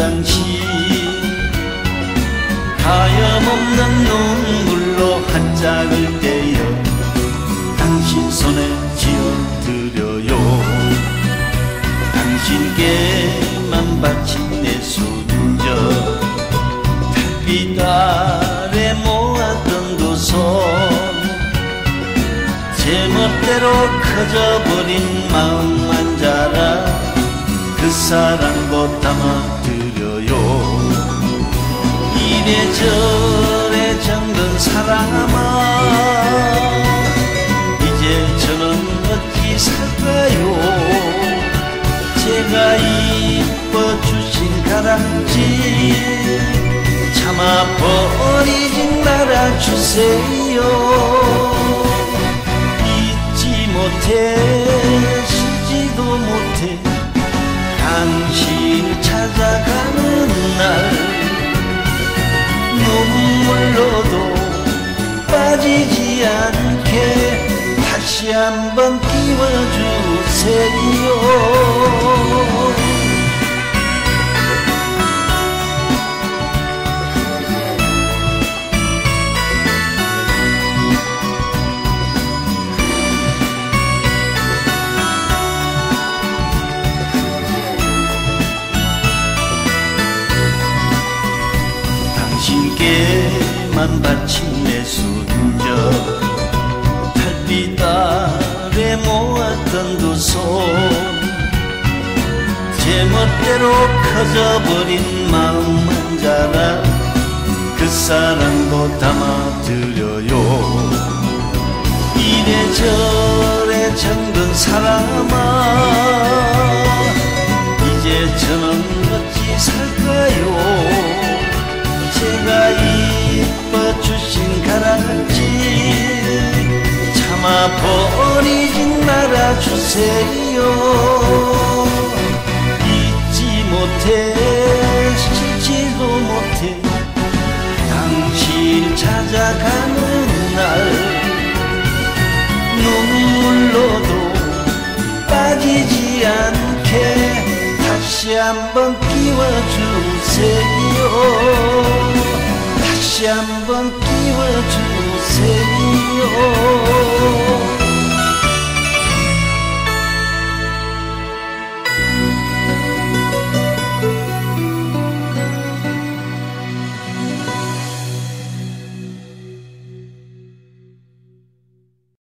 당신 하염없는 눈물로 한 짝을 떼어 당신 손에 쥐어드려요. 당신께만 바친 내 손저 달빛 아래 모았던 두손 제 멋대로 커져버린 마음만 자라 그 사랑도 담아 드려요. 이래저래 정든 사람아 이제 저는 어찌 살까요? 제가 이뻐 주신 가랑지 참아 버리진 말아 주세요. 잊지 못해 한번 끼워주세요. 당신께만 바친 내 손저 달빛 모았던 두 손. 제멋대로 커져버린 마음만 자라 그 사랑도 담아드려요. 이래저래 정든 사람아 이제 저는 어찌 살까요? 제가 이뻐 주신 가랑지 참 아 버리진 말아주세요. 잊지 못해 쉬지도 못해. 당신 찾아가는 날. 눈물로도 빠지지 않게 다시 한번 끼워주세요. 다시 한번 끼워주세요